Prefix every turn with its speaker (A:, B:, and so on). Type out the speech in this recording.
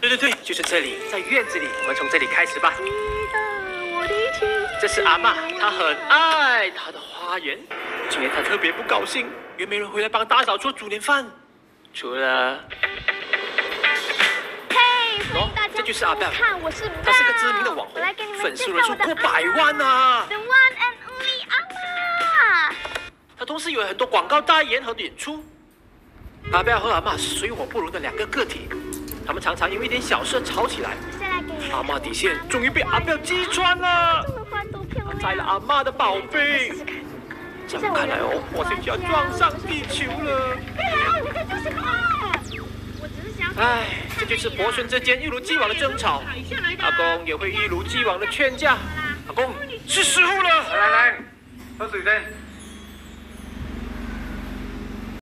A: 对对对，就是这里，在院子里，我们从这里开始吧。这是阿妈，她很爱她的花园。今年她特别不高兴，因为没人回来帮大嫂做煮年饭，除了
B: 嘿，欢迎大家
A: 这就是阿
B: 看，我是 Bell，
A: 她是个知名的网红粉丝
B: 介
A: 人数过百万啊
B: ！The one and only 阿妈。
A: 她同时有很多广告代言和演出。阿贝尔和阿妈是水火不容的两个个体，他们常常因为一点小事吵起来。
B: 再来给
A: 阿妈底线终于被阿贝尔击穿了，摘了阿妈的宝贝。这样看来哦，我就要撞上地球了。
B: 哎
A: 这就是伯孙之间一如既往的争吵，阿公也会一如既往的劝架。阿公是时候了。
C: 来来来，喝水先。